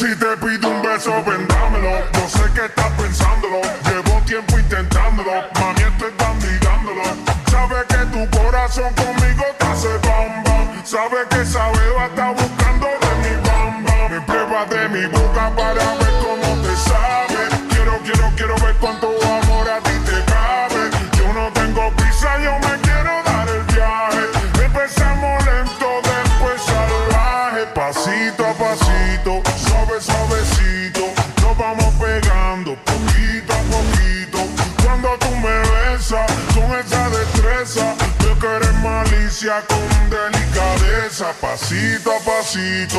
Si te pido un beso, vendámelo. Yo sé que estás pensándolo. Llevo tiempo intentándolo. Mami, estoy mirándolo. Sabe que tu corazón conmigo te hace bam bam. Sabe que esa beba está buscando de mi bam bam. Me prueba de mi boca para ver cómo te sabe. Quiero, quiero, quiero ver cuánto Pasito a pasito, suave, suavecito. Nos vamos pegando poquito a poquito. Cuando tú me besas con esa destreza, yo que malicia con delicadeza. Pasito a pasito.